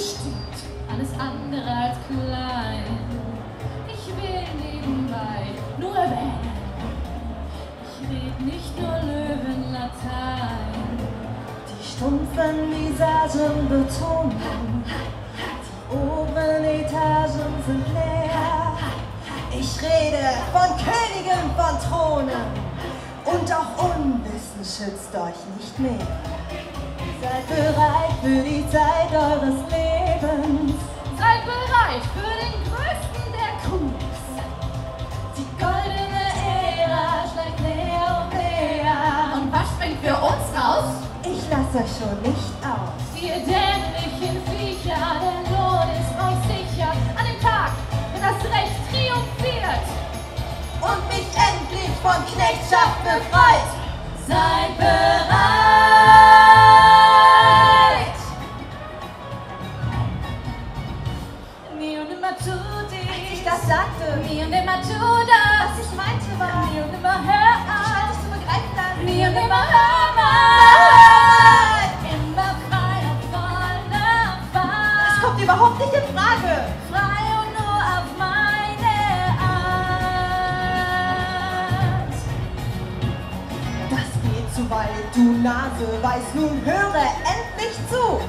bestimmt alles andere als klein. Ich will nebenbei nur erwähnen, ich red nicht nur Löwenlatein. Die stumpfen Visagen betonen, die oberen Etagen sind leer. Ich rede von Königen von Thronen und auch Unwissen schützt euch nicht mehr. Seid bereit für die Zeit eures Lebens. Seid bereit für den größten der Coups. Die goldene Ära schlägt näher und näher. Und was springt für uns raus? Ich lass euch schon nicht aus. Ihr dämlichen Viecher, der Lohn ist euch sicher. An dem Tag, wenn das Recht triumphiert. Und mich endlich von Knechtschaft befreit. Seid bereit! Nase, weiß nun höre endlich zu.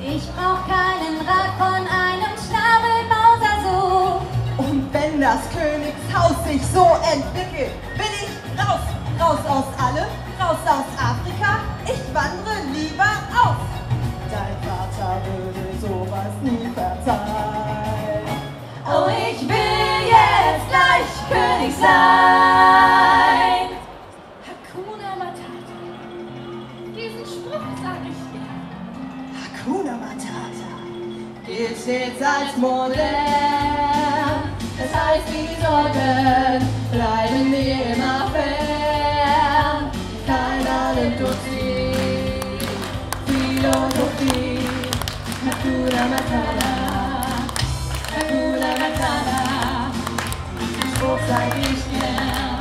Ich brauch keinen Rat von einem Schnabelmauser so. Und wenn das Königshaus sich so entwickelt, bin ich raus, raus aus allem, raus aus Afrika, ich wandere lieber modern. Das heißt, die Sorgen Bleiben dir immer fern. Keiner nimmt uns die Philosophie. Hakuna Matata, Hakuna Matata. Diesen Spruch sag ich gern.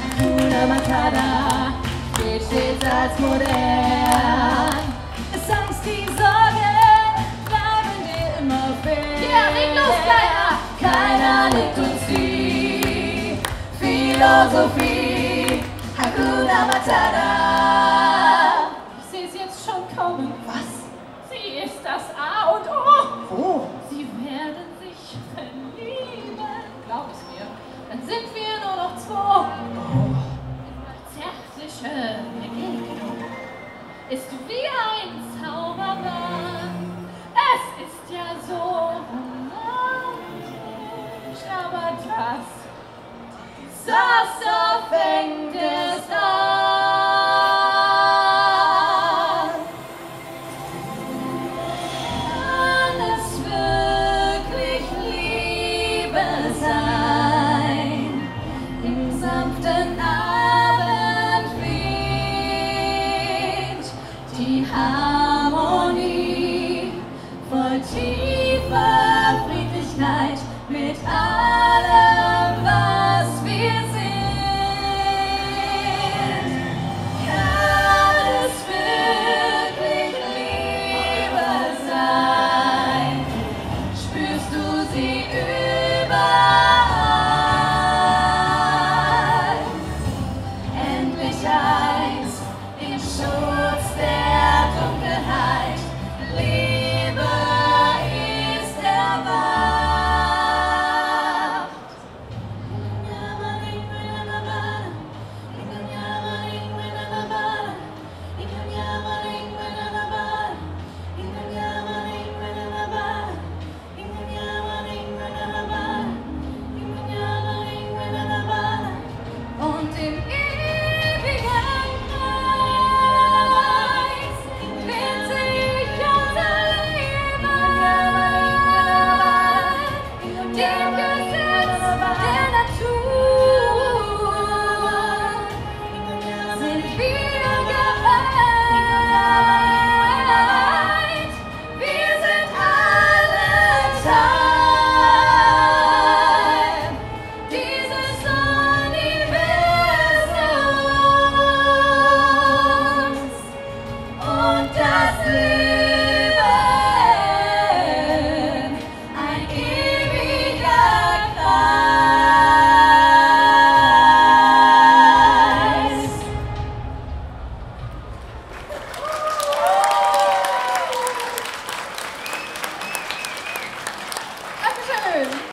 Hakuna Matata gilt stets als modern. Philosophie. Hakuna Matata. Ich seh's jetzt schon kommen. Was? Sie ist das of anger. see you. Yeah.